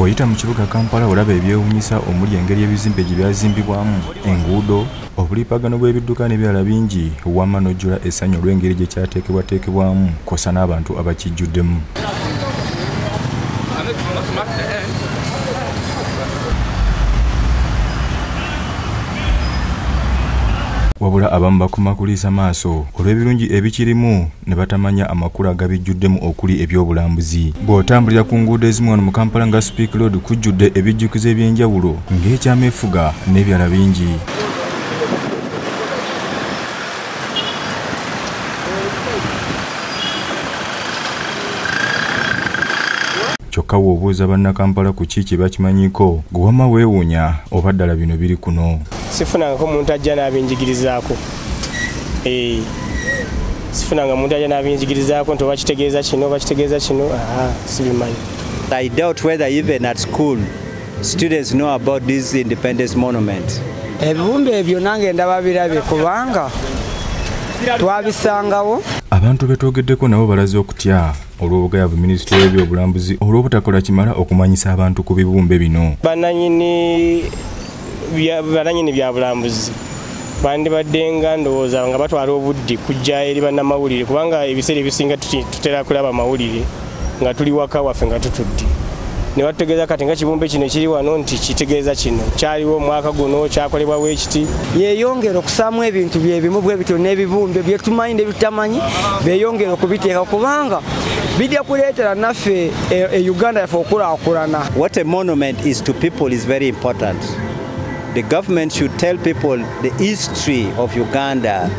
bw'oyita mu kibuga kampala olaba ebyewuunyisa omuli engeri ebizimbe gye byazimbibwamu enguudo obuliipagano bw'ebidduka n'ebirala bingi wamma n'ojjula essanyu olw'engeri gye kyateekebwateekebwamu kosa n'abantu abakijjuddemu wabula abamu bakoma kuliisa maaso olw'ebirungi ebikirimu ne batamanya amakulu agabijjuddemu okuli ebyobulambuzi. Bw'otambulira ku nguudo ezimu wano mu kampala nga speak road kujjudde ebijjukizo eby'enjawulo ng'ekyamefuga n'ebirala bingi. Kyokka bw'obuuza bannakampala ku ki kye bakimanyiko gwe wamma weewuunya oba ddala bino biri kuno sifunangako muntu ajja n'abinjigirizaako. Eh, sifunanga muntu ajja n'abinjigirizaako nti oba kitegeeza kino oba kitegeeza kino sibimanyi. I doubt whether even at school students know about this Independence Monument. ebibumbe ebyo nange ndaba birabye kubanga twabisangawo. Abantu be twogeddeko nabo balaze okutya olw'obugayavu minisitule w'ebyobulambuzi olw'obutakola kimala okumanyisa abantu ku bibumbe bino. Bananyini bananyini bya bulambuzi. Bandibadde nga ndowooza nga batwala obudde kujja eri bannamawulire kubanga ebiseera ebisinga tutera kulaba mawulire nga tuli waka waffe nga tutudde. Ne batutegeeza kati nga kibumbe kino ekiri wano nti kitegeeza kino kyaliwo omwaka guno kyakolebwawo ekiti. Yeyongera okusaamu ebintu byebimu bwe bityo n'ebibumbe byetumanyi ne bitutamanyi beyongera okubiteeka kubanga bijja kuleetera naffe e, e uganda yaffe okulaakulana What a monument is to people is very important. The government should tell people the history of Uganda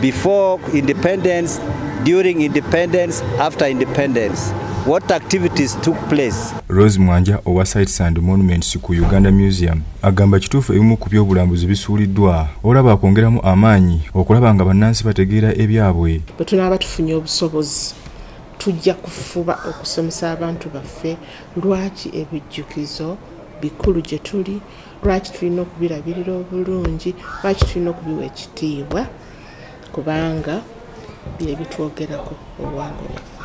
before independence, during independence, after independence. What activities took place? Rose mwanja owa sites and monuments ku uganda museum agamba kituufu ebimu ku byobulambuzi bisuuliddwa olaba akwongeramu amaanyi okulaba nga bannansi bategeera ebyabwe. Bwe tunaaba tufunye obusobozi tujja kufuba okusomesa abantu baffe lwaki ebijjukizo bikulu gye tuli lwaki tulina okubirabirira obulungi lwaki tulina okubiwa ekitiibwa kubanga byebitwogerako obuwangwa bwaffe.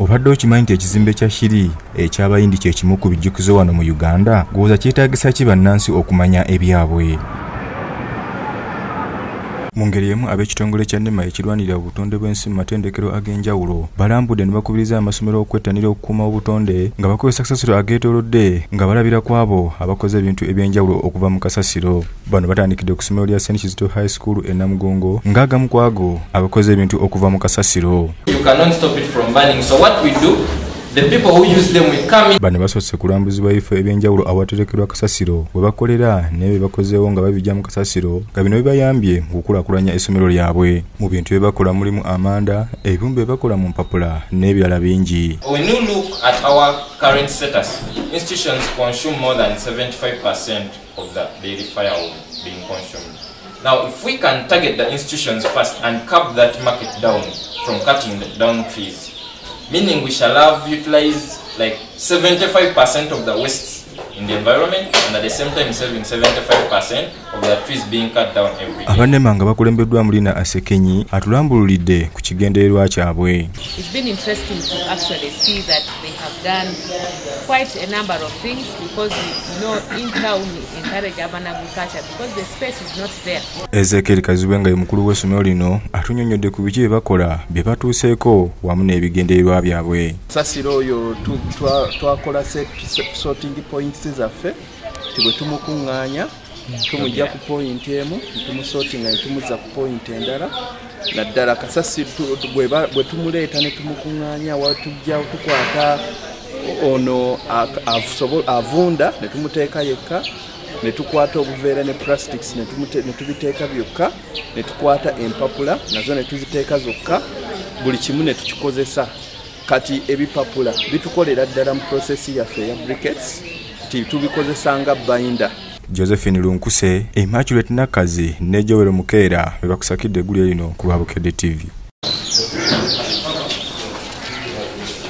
Obadde okimanyi nti ekizimbe kya shiri ekyabayindi kye kimu ku bijjukizo wano mu uganda gwooza kyetaagisa ki bannansi okumanya ebyabwe mu ngeri emu ab'ekitongole kya nema ekirwanirira obutonde bw'ensi mu matendekero ag'enjawulo balambudde ne bakubiriza amasomero okwettanira okukuuma obutonde nga bakozesa kasasiro ageetoolodde nga balabira ku abo abakoze ebintu eby'enjawulo okuva mu kasasiro bano batandikidde ku ssomero lya st kizito high school e namugongo ng'agamu ku ago abakoze ebintu okuva mu kasasiro You cannot stop it from burning. So what we do, bano basoose kulambuzibwa ebifo ebyenjawulo awaterekerwa kasasiro we bakolera naye bye bakozeewo nga babijja mu kasasiro nga bino bibayambye mu kukulaakulanya essomero lyabwe. Mu bintu bye bakola mulimu amanda ebibumbe bye bakola mu mpapula n'ebirala bingi. When you look at our current status, institutions consume more than 75% of the daily firewood being consumed. Now, if we can target the institutions first and cap that market down from cutting the down trees, meaning we shall have utilized like 75% of the waste in the environment and at the same time saving 75% of the trees being cut down every day. abannema nga bakulembeddwa mulina asekenyi atulambululidde ku kigendererwa kyabwe It's been interesting to actually see that they have done quite a number of things because you know in town encourage urban agriculture because the space is not there. ezeekeri kazibwe nga ye mukulu w'essomero lino atunyonnyodde ku biki bye bakola bye batuuseeko wamu n'ebigendererwa byabwe sasiro oyo twakola sorting points zaffe ti bwe tumukuŋŋaanya tumujja ku point emu netumusortinga netumuzza ku point endala naddala kasasi bwe tumuleeta ne tumukuŋŋaanya watujja tukwata ono avunda ne tumuteeka yekka ne tukwata obuveera ne plastics ne tubiteeka byokka ne tukwata empapula nazo ne tuziteeka zokka buli kimu ne tukikozesa. Kati ebipapula bitukolera ddala mu prosesi yaffe eya briquettes ti tubikozesa nga bayinda josephine lunkuse immaculate nakazi ne joel mukeera be bakusakidde eggulire lino ku lwabukedde tv